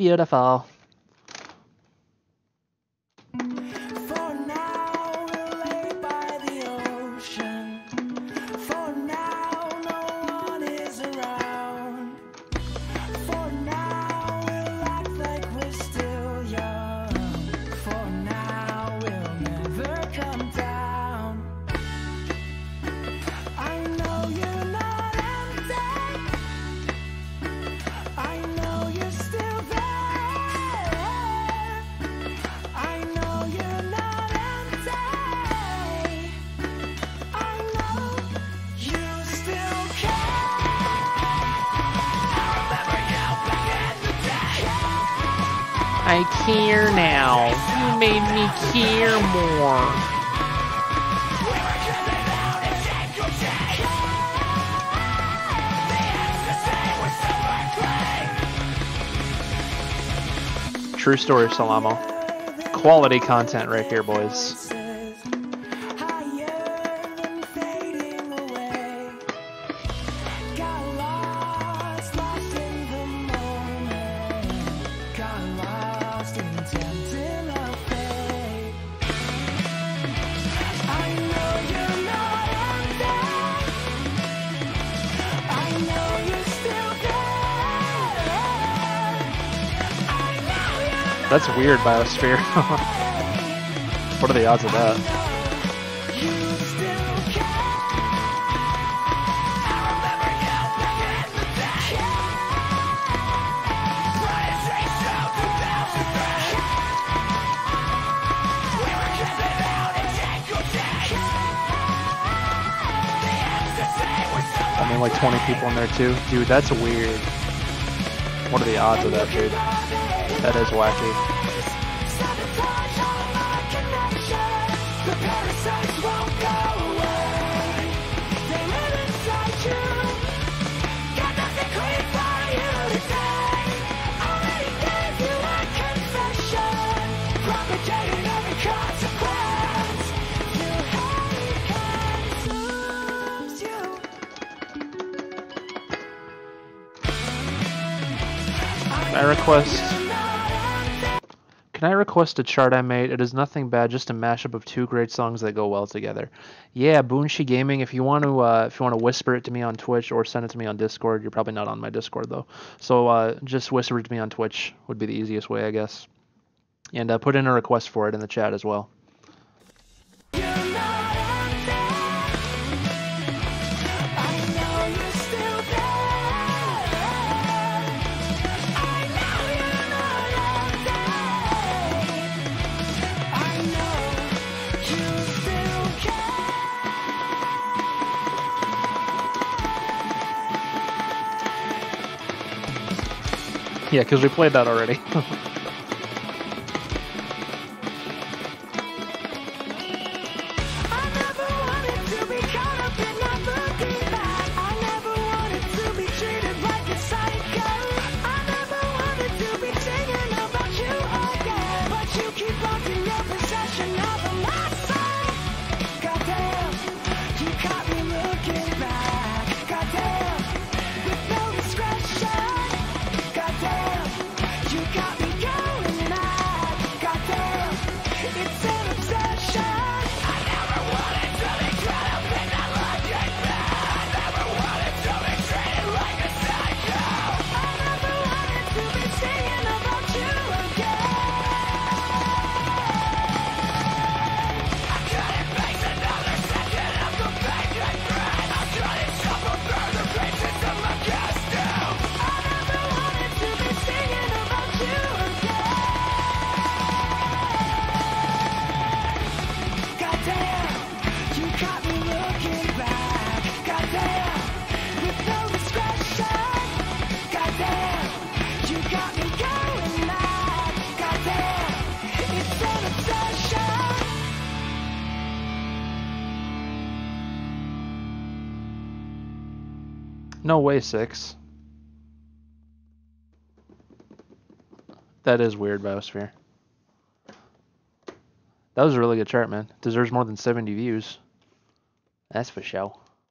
Beautiful. I care now. You made me care more. True story, Salamo. Quality content right here, boys. That's weird, Biosphere. what are the odds of that? You still care. I remember you back in the day. Bright streets of 2003. We were camping out in Jacuzzi. The ecstasy was so I mean, like 20 people in there too. Dude, that's weird. What are the odds of that, dude? That is wacky. I request? Can I request a chart I made? It is nothing bad, just a mashup of two great songs that go well together. Yeah, Boonshi Gaming. If you want to, uh, if you want to whisper it to me on Twitch or send it to me on Discord, you're probably not on my Discord though. So uh, just whisper it to me on Twitch would be the easiest way, I guess. And uh, put in a request for it in the chat as well. Yeah, because we played that already. no way, six. That is weird, Biosphere. That was a really good chart, man. Deserves more than 70 views. That's for show.